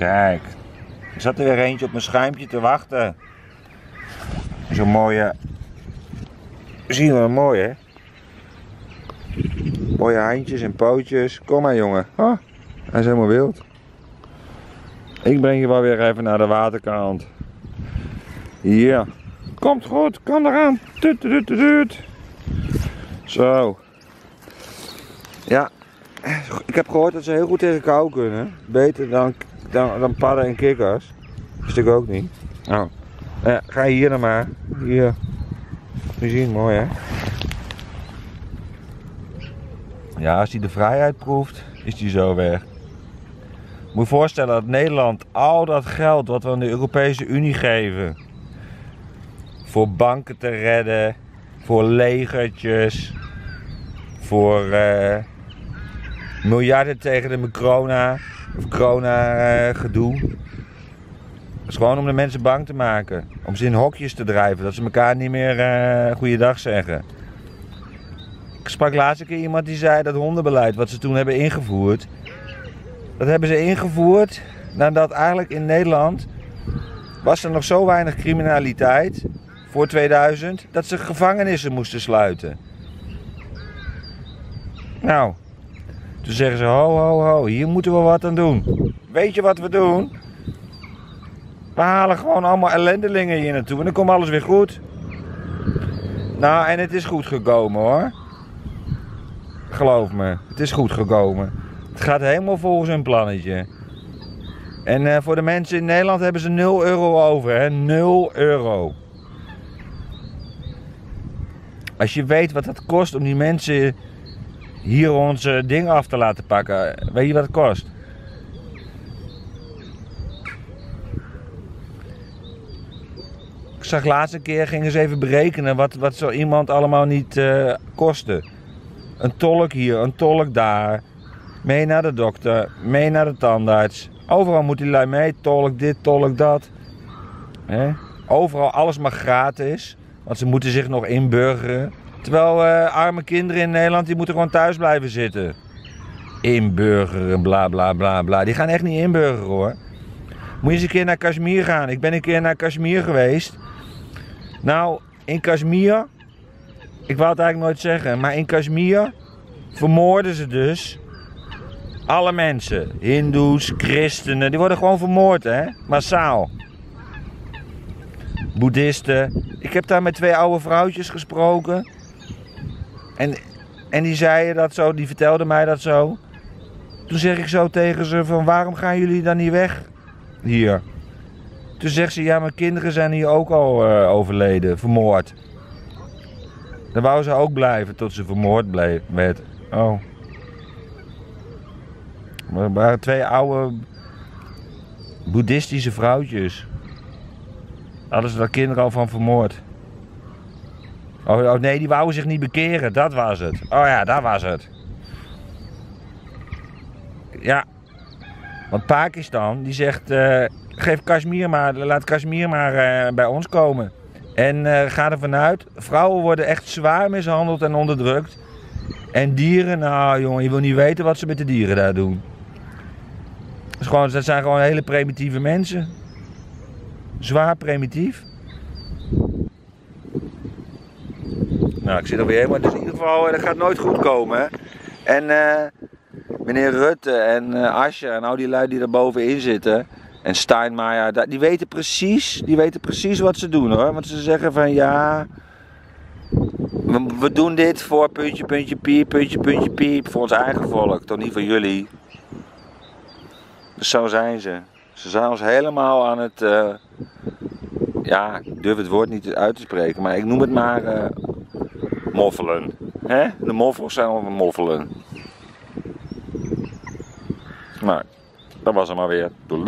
Kijk, er zat er weer eentje op mijn schuimpje te wachten. Zo'n mooie. Zien we mooi hè? Mooie handjes en pootjes. Kom maar jongen. Oh, hij is helemaal wild. Ik breng je wel weer even naar de waterkant. Ja. Komt goed, kom eraan. Tut, tut, tut, tut. Zo. Ja. Ik heb gehoord dat ze heel goed tegen kou kunnen. Beter dan, dan, dan padden en kikkers. Wist ik ook niet. Oh. Ja, ga hier dan maar. Hier. Je ziet mooi hè. Ja, als hij de vrijheid proeft, is hij zo weg. Moet je voorstellen dat Nederland al dat geld wat we aan de Europese Unie geven. Voor banken te redden, voor legertjes, voor eh, miljarden tegen de corona, of corona eh, gedoe. Dat is gewoon om de mensen bang te maken. Om ze in hokjes te drijven, dat ze elkaar niet meer uh, goeiedag zeggen. Ik sprak laatst een keer iemand die zei dat hondenbeleid wat ze toen hebben ingevoerd. Dat hebben ze ingevoerd nadat eigenlijk in Nederland was er nog zo weinig criminaliteit voor 2000 dat ze gevangenissen moesten sluiten. Nou, toen zeggen ze ho ho ho, hier moeten we wat aan doen. Weet je wat we doen? We halen gewoon allemaal ellendelingen hier naartoe en dan komt alles weer goed. Nou, en het is goed gekomen hoor. Geloof me, het is goed gekomen. Het gaat helemaal volgens hun plannetje. En uh, voor de mensen in Nederland hebben ze 0 euro over, hè? 0 euro. Als je weet wat het kost om die mensen hier onze dingen af te laten pakken, weet je wat het kost? Ik zag laatste keer, gingen ze even berekenen wat, wat zo iemand allemaal niet uh, kostte. Een tolk hier, een tolk daar. Mee naar de dokter, mee naar de tandarts. Overal moet die lui mee, tolk dit, tolk dat. Overal alles maar gratis. Want ze moeten zich nog inburgeren. Terwijl uh, arme kinderen in Nederland, die moeten gewoon thuis blijven zitten. Inburgeren, bla bla bla bla. Die gaan echt niet inburgeren hoor. Moet je eens een keer naar Kashmir gaan. Ik ben een keer naar Kashmir geweest. Nou, in Kashmir, ik wou het eigenlijk nooit zeggen, maar in Kashmir vermoorden ze dus alle mensen. Hindoes, christenen, die worden gewoon vermoord hè, massaal. Boeddhisten. Ik heb daar met twee oude vrouwtjes gesproken. En, en die zeiden dat zo, die vertelden mij dat zo. Toen zeg ik zo tegen ze van waarom gaan jullie dan niet weg hier? Toen zegt ze ja mijn kinderen zijn hier ook al uh, overleden, vermoord. Dan wou ze ook blijven tot ze vermoord bleef, werd. Oh. Maar waren twee oude boeddhistische vrouwtjes. Hadden ze daar kinderen al van vermoord. Oh, oh, nee, die wouden zich niet bekeren. Dat was het. Oh ja, dat was het. Ja. Want Pakistan, die zegt... Uh, geef Kashmir maar, laat Kashmir maar uh, bij ons komen. En uh, ga er vanuit. Vrouwen worden echt zwaar mishandeld en onderdrukt. En dieren, nou jongen, je wil niet weten wat ze met de dieren daar doen. Dat, gewoon, dat zijn gewoon hele primitieve mensen. Zwaar primitief. Nou, ik zit alweer helemaal. Dus in ieder geval, dat gaat nooit goed komen. En uh, meneer Rutte en uh, en al die lui die er bovenin zitten. En Steinmeier, die weten precies, die weten precies wat ze doen hoor. Want ze zeggen van ja, we, doen dit voor puntje, puntje, piep, puntje, puntje, piep. Voor ons eigen volk, toch niet voor jullie. Dus zo zijn ze. Ze zijn ons helemaal aan het, ja, ik durf het woord niet uit te spreken, maar ik noem het maar moffelen. Hè? De moffels zijn al moffelen. Nou, dat was hem maar weer. Doei